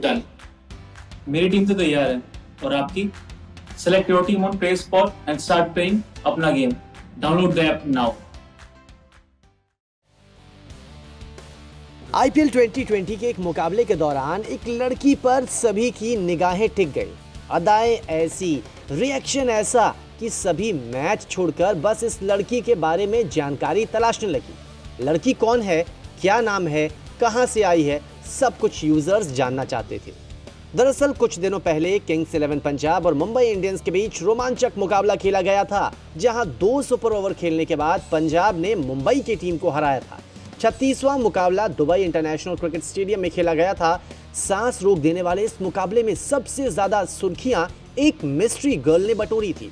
Done मेरी team तो तैयार है और आपकी select your team on Play Spot and start playing अपना game download the app now IPL 2020 के एक मुकाबले के दौरान एक लड़की पर सभी की निगाहें टिक गई। अदाएँ ऐसी रिएक्शन ऐसा कि सभी मैच छोड़कर बस इस लड़की के बारे में जानकारी तलाशने लगी। लड़की कौन है? क्या नाम है? कहाँ से आई है? सब कुछ यूज़र्स जानना चाहते थे। दरअसल, कुछ दिनों पहले किंग्स इलेवन पंजाब और मुंबई इंडियंस के बीच रोमांचक मुकाबला खेला गया था, जहाँ दो सुपर ओवर खेलने के बाद पंजाब ने मुंबई की टीम को हराया था। छत्तीसवां मुकाबला दुबई इंटरनेशनल क्रिकेट स्टेडियम में खेला गया था। सांस रोक देने वाले इस मुकाबले में सबसे ज़्यादा सुर्खियाँ एक मिस्ट्री गर्ल ने बटोरी थी।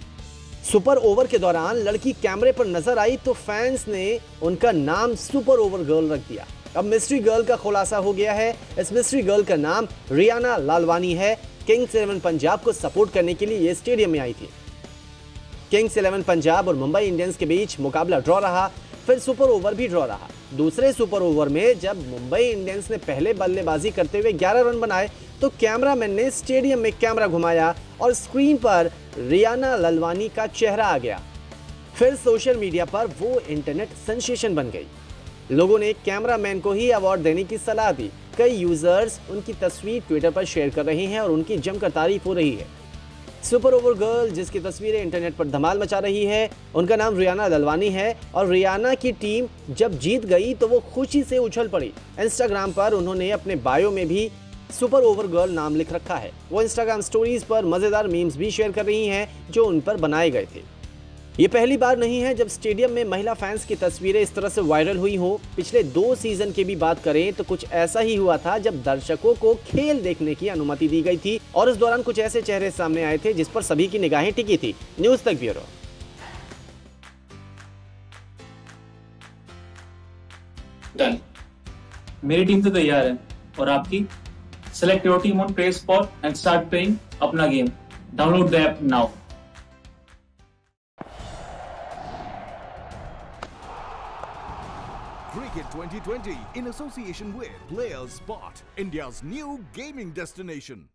सुपर ओवर के दौरान लड़की कैमरे पर नज़र आई तो फैंस ने उनका नाम सुपर ओवर गर्ल रख दिया। अब मिस्ट्री गर्ल का खुलासा हो गया है। इस मिस्ट्री गर्ल का नाम रियाना लालवानी है। किंग्स इलेवन पंजाब को सपोर्ट करने के लिए ये स्टेडियम में आई थी। किंग्स इलेवन पंजाब और मुंबई इंडियंस के बीच मुकाबला ड्रॉ रहा, फिर सुपर ओवर भी ड्रॉ रहा। दूसरे सुपर ओवर में जब मुंबई इंडियंस ने पहले बल्लेबाजी करते हुए 11 रन बनाए तो कैमरामैन ने स्टेडियम में कैमरा घुमाया और स्क्रीन पर रियाना ललवानी का चेहरा आ गया। फिर सोशल मीडिया पर वो इंटरनेट सेंसेशन बन गई। लोगों ने कैमरामैन को ही अवार्ड देने की सलाह दी। कई यूज़र्स उनकी तस्वीर ट्विटर पर शेयर कर रहे हैं और उनकी जमकर तारीफ़ हो रही है। सुपर ओवर गर्ल, जिसकी तस्वीरें इंटरनेट पर धमाल मचा रही है, उनका नाम रियाना दलवानी है और रियाना की टीम जब जीत गई तो वो खुशी से उछल पड़ी। इंस्टाग्राम पर उन्होंने अपने बायो में भी सुपर ओवर गर्ल नाम लिख रखा है। वो इंस्टाग्राम स्टोरीज पर मज़ेदार मीम्स भी शेयर कर रही हैं, जो उन पर बनाए गए थे। ये पहली बार नहीं है जब स्टेडियम में महिला फैंस की तस्वीरें इस तरह से वायरल हुई हो। पिछले दो सीज़न की भी बात करें तो कुछ ऐसा ही हुआ था जब दर्शकों को खेल देखने की अनुमति दी गई थी और इस दौरान कुछ ऐसे चेहरे सामने आए थे जिस पर सभी की निगाहें टिकी थी। न्यूज़ तक ब्यूरो। मेरी टीम तो तैयार है और आपकी? Select your team on Play Spot and start playing अपना game download the app now Cricket 2020 in association with Players Spot, India's new gaming destination.